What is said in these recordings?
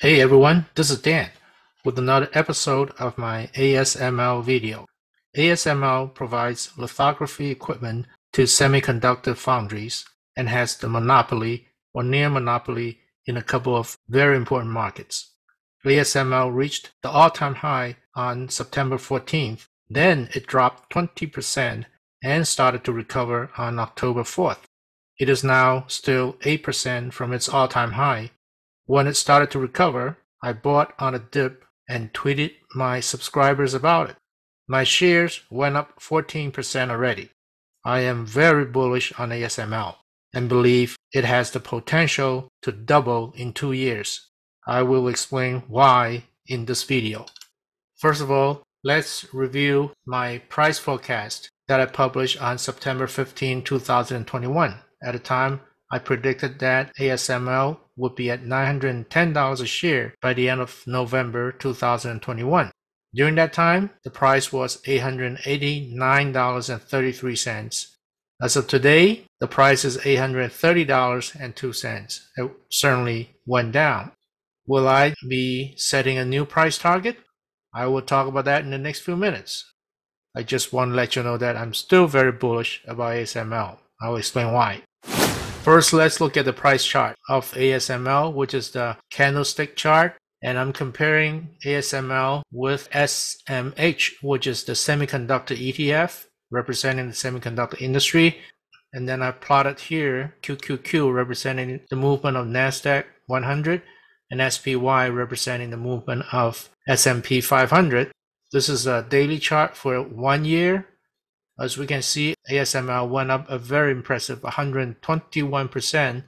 Hey everyone, this is Dan with another episode of my ASML video. ASML provides lithography equipment to semiconductor foundries and has the monopoly or near monopoly in a couple of very important markets. ASML reached the all-time high on September 14th, then it dropped 20% and started to recover on October 4th. It is now still 8% from its all-time high when it started to recover, I bought on a dip and tweeted my subscribers about it. My shares went up 14% already. I am very bullish on ASML and believe it has the potential to double in two years. I will explain why in this video. First of all, let's review my price forecast that I published on September 15, 2021. At the time, I predicted that ASML would be at $910 a share by the end of November 2021. During that time, the price was $889.33. As of today, the price is $830.02. It certainly went down. Will I be setting a new price target? I will talk about that in the next few minutes. I just want to let you know that I'm still very bullish about ASML. I'll explain why. First, let's look at the price chart of ASML, which is the candlestick chart. And I'm comparing ASML with SMH, which is the semiconductor ETF, representing the semiconductor industry. And then I plotted here QQQ representing the movement of NASDAQ 100 and SPY representing the movement of S&P 500. This is a daily chart for one year as we can see, ASML went up a very impressive 121%,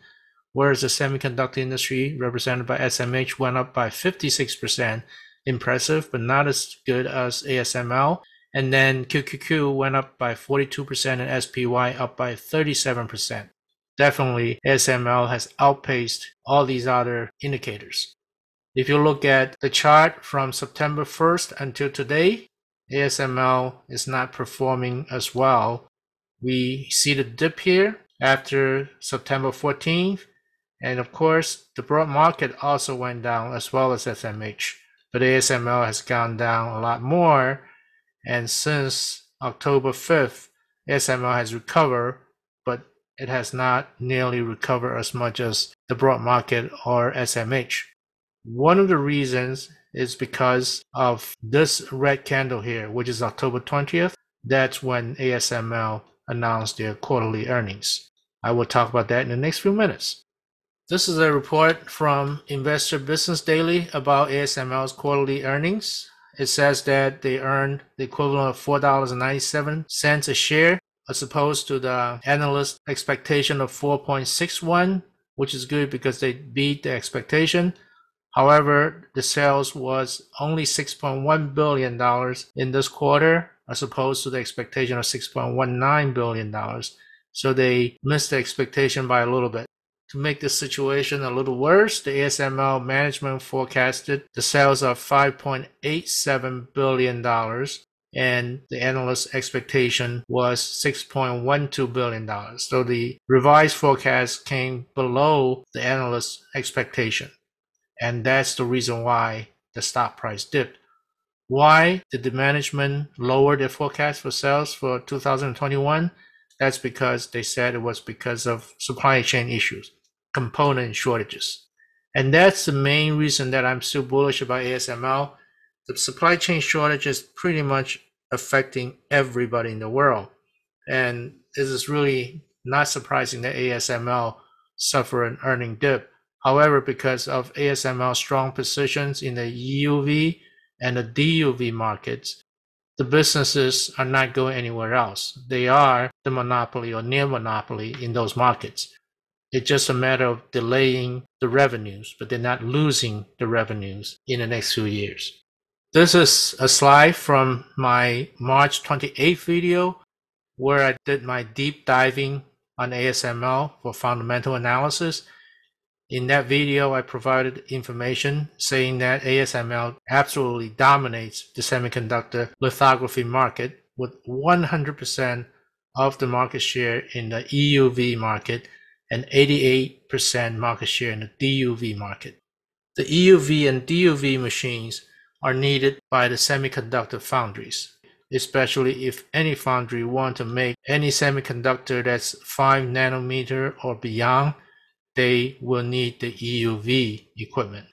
whereas the semiconductor industry, represented by SMH, went up by 56%. Impressive, but not as good as ASML. And then QQQ went up by 42% and SPY up by 37%. Definitely, ASML has outpaced all these other indicators. If you look at the chart from September 1st until today, ASML is not performing as well. We see the dip here after September 14th. And of course, the broad market also went down as well as SMH. But ASML has gone down a lot more. And since October 5th, ASML has recovered, but it has not nearly recovered as much as the broad market or SMH. One of the reasons is because of this red candle here, which is October 20th. That's when ASML announced their quarterly earnings. I will talk about that in the next few minutes. This is a report from Investor Business Daily about ASML's quarterly earnings. It says that they earned the equivalent of $4.97 a share as opposed to the analyst expectation of 4.61, which is good because they beat the expectation. However, the sales was only $6.1 billion in this quarter as opposed to the expectation of $6.19 billion. So they missed the expectation by a little bit. To make the situation a little worse, the ASML management forecasted the sales of $5.87 billion and the analyst expectation was $6.12 billion. So the revised forecast came below the analyst expectation. And that's the reason why the stock price dipped. Why did the management lower their forecast for sales for 2021? That's because they said it was because of supply chain issues, component shortages. And that's the main reason that I'm still bullish about ASML. The supply chain shortage is pretty much affecting everybody in the world. And this is really not surprising that ASML suffered an earning dip However, because of ASML's strong positions in the EUV and the DUV markets, the businesses are not going anywhere else. They are the monopoly or near monopoly in those markets. It's just a matter of delaying the revenues, but they're not losing the revenues in the next few years. This is a slide from my March 28th video where I did my deep diving on ASML for fundamental analysis in that video, I provided information saying that ASML absolutely dominates the semiconductor lithography market with 100% of the market share in the EUV market and 88% market share in the DUV market. The EUV and DUV machines are needed by the semiconductor foundries, especially if any foundry want to make any semiconductor that's 5 nanometer or beyond, they will need the EUV equipment.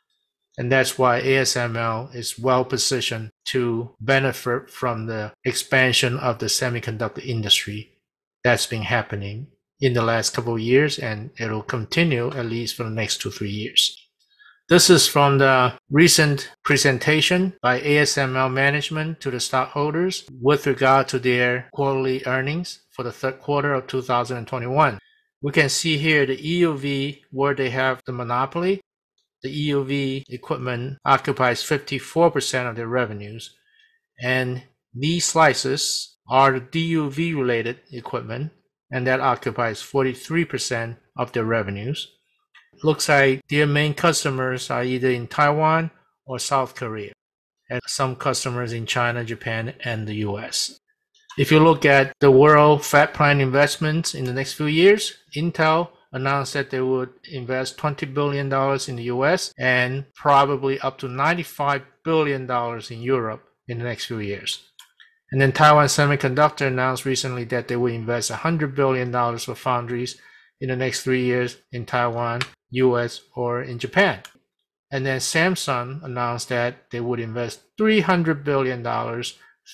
And that's why ASML is well positioned to benefit from the expansion of the semiconductor industry that's been happening in the last couple of years, and it'll continue at least for the next two, three years. This is from the recent presentation by ASML management to the stockholders with regard to their quarterly earnings for the third quarter of 2021. We can see here the EUV where they have the monopoly. The EUV equipment occupies 54% of their revenues, and these slices are the DUV related equipment, and that occupies 43% of their revenues looks like their main customers are either in Taiwan or South Korea, and some customers in China, Japan, and the US. If you look at the world fab plan investments in the next few years, Intel announced that they would invest $20 billion in the US and probably up to $95 billion in Europe in the next few years. And then Taiwan Semiconductor announced recently that they will invest $100 billion for foundries in the next three years in Taiwan US, or in Japan. And then Samsung announced that they would invest $300 billion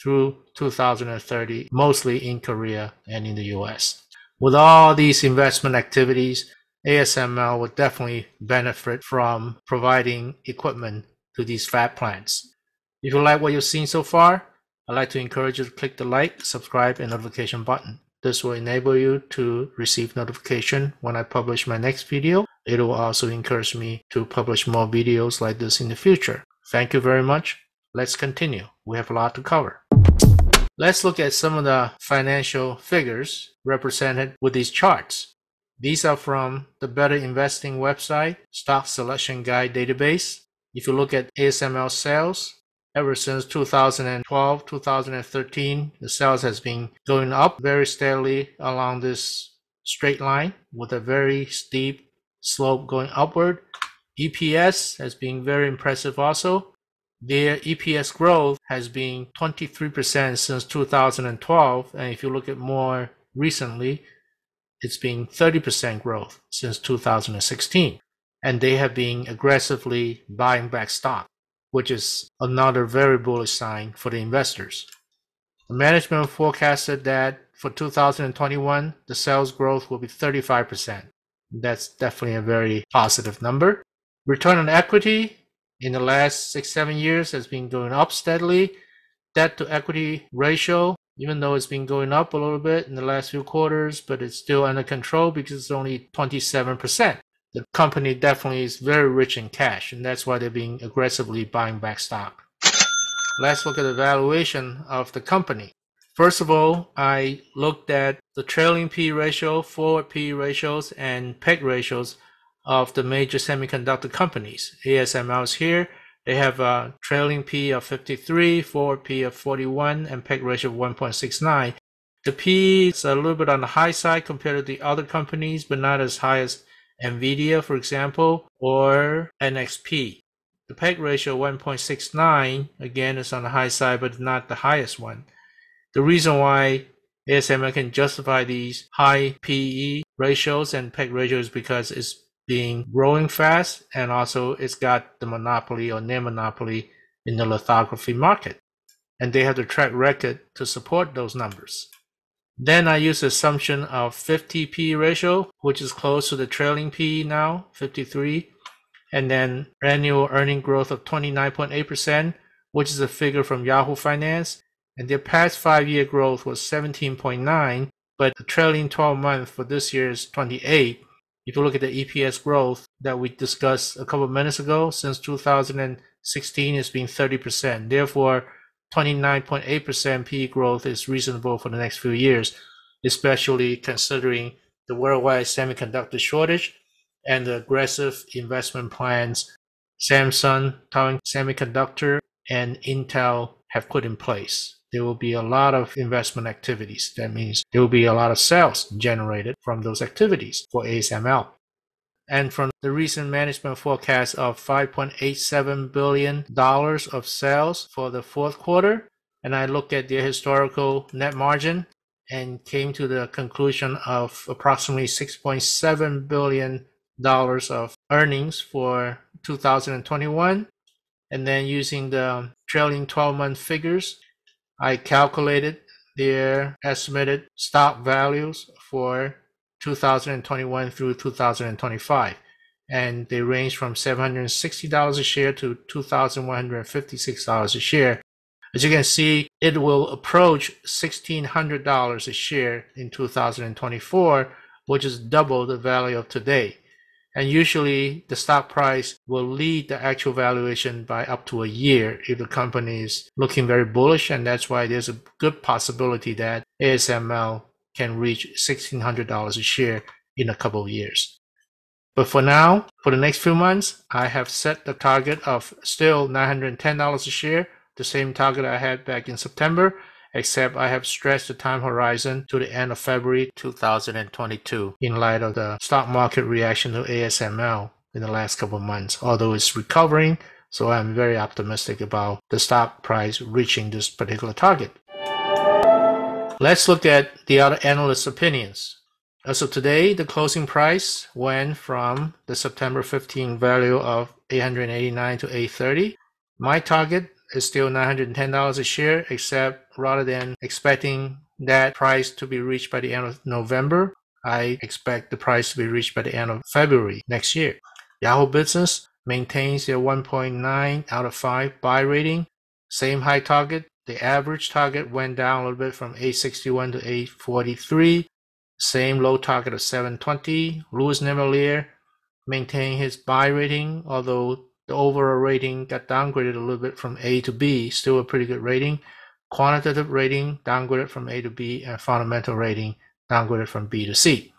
through 2030, mostly in Korea and in the US. With all these investment activities, ASML would definitely benefit from providing equipment to these fab plants. If you like what you've seen so far, I'd like to encourage you to click the like, subscribe, and notification button. This will enable you to receive notification when I publish my next video. It will also encourage me to publish more videos like this in the future. Thank you very much. Let's continue. We have a lot to cover. Let's look at some of the financial figures represented with these charts. These are from the Better Investing website, Stock Selection Guide database. If you look at ASML sales, ever since 2012, 2013, the sales has been going up very steadily along this straight line with a very steep slope going upward. EPS has been very impressive also. Their EPS growth has been 23% since 2012. And if you look at more recently, it's been 30% growth since 2016. And they have been aggressively buying back stock which is another very bullish sign for the investors. The management forecasted that for 2021, the sales growth will be 35%. That's definitely a very positive number. Return on equity in the last six, seven years has been going up steadily. Debt to equity ratio, even though it's been going up a little bit in the last few quarters, but it's still under control because it's only 27% the company definitely is very rich in cash, and that's why they're being aggressively buying back stock. Let's look at the valuation of the company. First of all, I looked at the trailing P ratio, forward P ratios, and PEG ratios of the major semiconductor companies. ASML is here. They have a trailing P of 53, forward P of 41, and PEG ratio of 1.69. The P is a little bit on the high side compared to the other companies, but not as high as NVIDIA, for example, or NXP. The PEG ratio 1.69 again is on the high side, but not the highest one. The reason why ASML can justify these high PE ratios and PEG ratios because it's being growing fast and also it's got the monopoly or near monopoly in the lithography market. And they have the track record to support those numbers. Then I use the assumption of 50 P ratio, which is close to the trailing P now, 53. And then annual earning growth of 29.8%, which is a figure from Yahoo Finance. And their past five year growth was 17.9, but the trailing 12 month for this year is 28. If you look at the EPS growth that we discussed a couple of minutes ago, since 2016, it's been 30%. Therefore, 29.8% PE growth is reasonable for the next few years, especially considering the worldwide semiconductor shortage and the aggressive investment plans Samsung, Taiwan Semiconductor, and Intel have put in place. There will be a lot of investment activities. That means there will be a lot of sales generated from those activities for ASML. And from the recent management forecast of $5.87 billion of sales for the fourth quarter, and I looked at their historical net margin and came to the conclusion of approximately $6.7 billion of earnings for 2021. And then using the trailing 12 month figures, I calculated their estimated stock values for 2021 through 2025. And they range from $760 a share to $2,156 a share. As you can see, it will approach $1,600 a share in 2024, which is double the value of today. And usually the stock price will lead the actual valuation by up to a year if the company is looking very bullish. And that's why there's a good possibility that ASML can reach $1,600 a share in a couple of years. But for now, for the next few months, I have set the target of still $910 a share, the same target I had back in September except I have stretched the time horizon to the end of February 2022 in light of the stock market reaction to ASML in the last couple of months, although it's recovering. So I'm very optimistic about the stock price reaching this particular target. Let's look at the other analysts' opinions. As of today, the closing price went from the September 15 value of 889 to 830. My target is still $910 a share, except rather than expecting that price to be reached by the end of November, I expect the price to be reached by the end of February next year. Yahoo Business maintains their 1.9 out of 5 buy rating, same high target. The average target went down a little bit from 861 to 843. Same low target of 720. Louis Navellier maintained his buy rating, although the overall rating got downgraded a little bit from A to B, still a pretty good rating. Quantitative rating downgraded from A to B, and fundamental rating downgraded from B to C.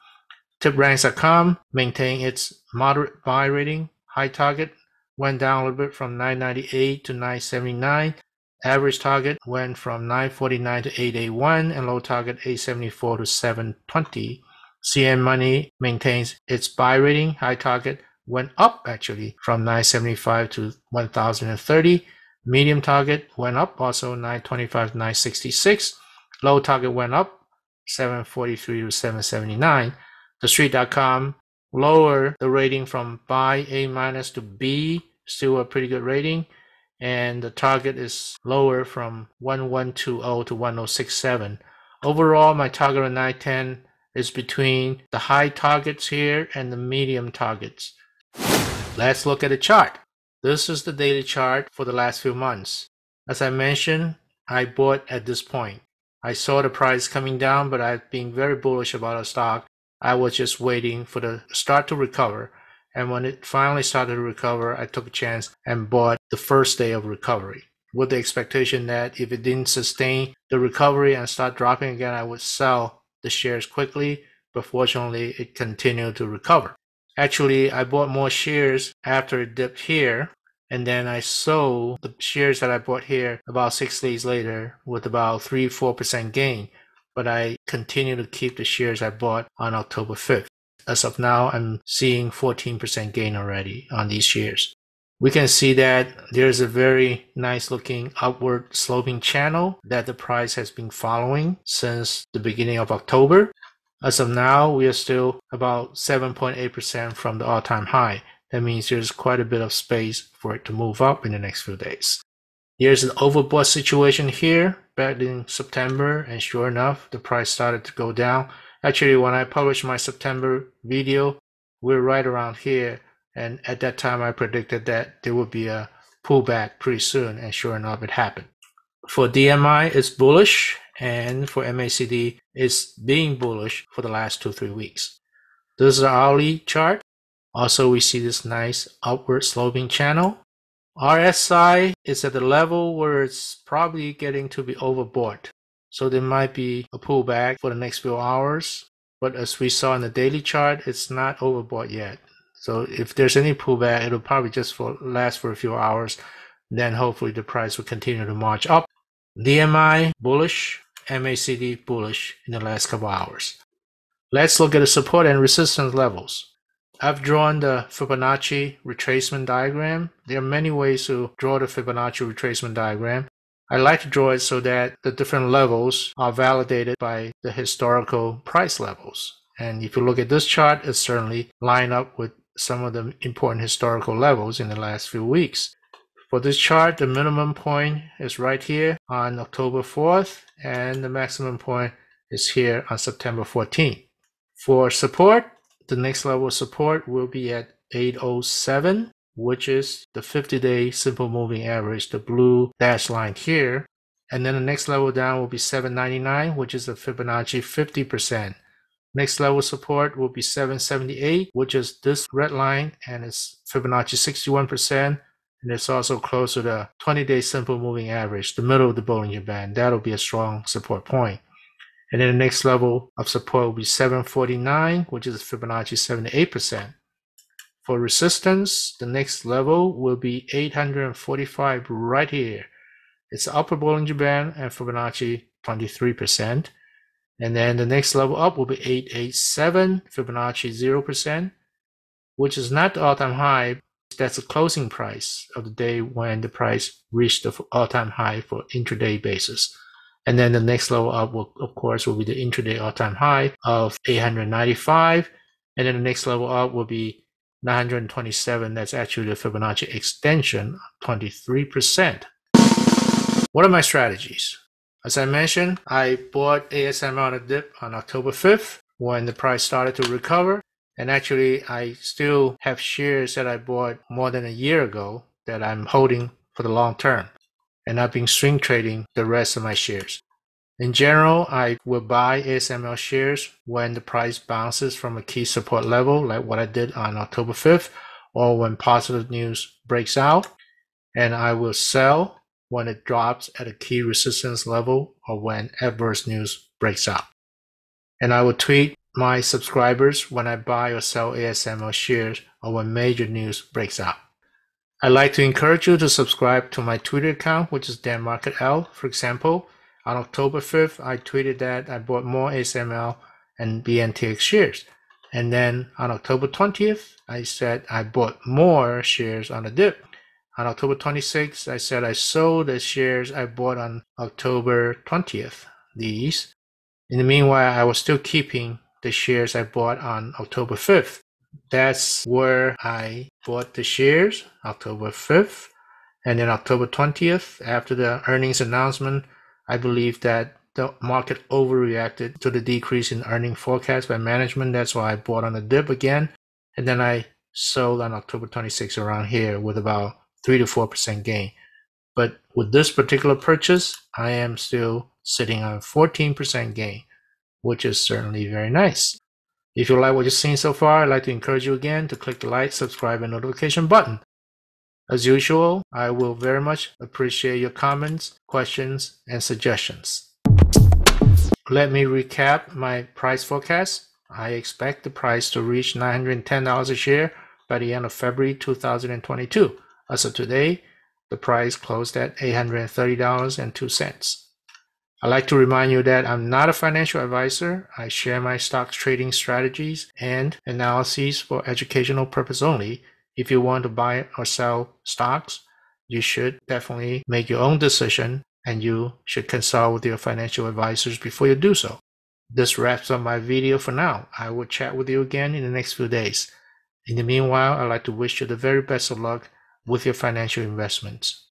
TipRanks.com maintained its moderate buy rating. High target went down a little bit from 998 to 979. Average target went from 949 to 881, and low target 874 to 720. CNN Money maintains its buy rating. High target went up actually from 975 to 1030. Medium target went up also 925 to 966. Low target went up 743 to 779. The street.com lower the rating from buy A minus to B, still a pretty good rating. And the target is lower from 1120 to 1067. Overall, my target on 910 is between the high targets here and the medium targets. Let's look at the chart. This is the daily chart for the last few months. As I mentioned, I bought at this point. I saw the price coming down, but I've been very bullish about the stock. I was just waiting for the start to recover. And when it finally started to recover, I took a chance and bought the first day of recovery with the expectation that if it didn't sustain the recovery and start dropping again, I would sell the shares quickly. But fortunately, it continued to recover. Actually, I bought more shares after it dipped here, and then I sold the shares that I bought here about six days later with about 3 4% gain. But I continue to keep the shares I bought on October 5th. As of now, I'm seeing 14% gain already on these shares. We can see that there's a very nice looking upward sloping channel that the price has been following since the beginning of October. As of now, we are still about 7.8% from the all-time high. That means there's quite a bit of space for it to move up in the next few days. There's an overbought situation here back in September, and sure enough, the price started to go down. Actually, when I published my September video, we we're right around here, and at that time, I predicted that there would be a pullback pretty soon, and sure enough, it happened. For DMI, it's bullish, and for MACD, it's being bullish for the last two, three weeks. This is the hourly chart. Also, we see this nice upward sloping channel. RSI is at the level where it's probably getting to be overbought. So there might be a pullback for the next few hours. But as we saw in the daily chart, it's not overbought yet. So if there's any pullback, it'll probably just for, last for a few hours. Then hopefully the price will continue to march up. DMI bullish, MACD bullish in the last couple hours. Let's look at the support and resistance levels. I've drawn the Fibonacci retracement diagram. There are many ways to draw the Fibonacci retracement diagram. I like to draw it so that the different levels are validated by the historical price levels. And if you look at this chart, it certainly line up with some of the important historical levels in the last few weeks. For this chart, the minimum point is right here on October 4th, and the maximum point is here on September 14th. For support, the next level of support will be at 807, which is the 50-day simple moving average, the blue dashed line here. And then the next level down will be 799, which is the Fibonacci 50%. Next level support will be 778, which is this red line, and it's Fibonacci 61%. And it's also close to the 20-day simple moving average, the middle of the Bollinger Band. That'll be a strong support point. And then the next level of support will be 749, which is Fibonacci 78%. For resistance, the next level will be 845 right here. It's the upper Bollinger Band and Fibonacci 23%. And then the next level up will be 887, Fibonacci 0%, which is not the all-time high. That's the closing price of the day when the price reached the all-time high for intraday basis. And then the next level up, will, of course, will be the intraday all-time high of 895. And then the next level up will be 927. That's actually the Fibonacci extension, 23%. What are my strategies? As I mentioned, I bought ASML on a dip on October 5th when the price started to recover. And actually, I still have shares that I bought more than a year ago that I'm holding for the long term and I've been swing trading the rest of my shares. In general, I will buy ASML shares when the price bounces from a key support level, like what I did on October 5th, or when positive news breaks out. And I will sell when it drops at a key resistance level or when adverse news breaks out. And I will tweet my subscribers when I buy or sell ASML shares or when major news breaks out. I'd like to encourage you to subscribe to my Twitter account, which is Dan Market L. For example, on October 5th, I tweeted that I bought more ASML and BNTX shares. And then on October 20th, I said I bought more shares on the dip. On October 26th, I said I sold the shares I bought on October 20th. These. In the meanwhile, I was still keeping the shares I bought on October 5th. That's where I bought the shares October 5th. And then October 20th, after the earnings announcement, I believe that the market overreacted to the decrease in earning forecast by management. That's why I bought on the dip again. And then I sold on October 26th around here with about 3 to 4% gain. But with this particular purchase, I am still sitting on 14% gain, which is certainly very nice. If you like what you've seen so far, I'd like to encourage you again to click the like, subscribe, and notification button. As usual, I will very much appreciate your comments, questions, and suggestions. Let me recap my price forecast. I expect the price to reach $910 a share by the end of February 2022. As of today, the price closed at $830.02. I'd like to remind you that I'm not a financial advisor. I share my stocks trading strategies and analyses for educational purpose only. If you want to buy or sell stocks, you should definitely make your own decision and you should consult with your financial advisors before you do so. This wraps up my video for now. I will chat with you again in the next few days. In the meanwhile, I'd like to wish you the very best of luck with your financial investments.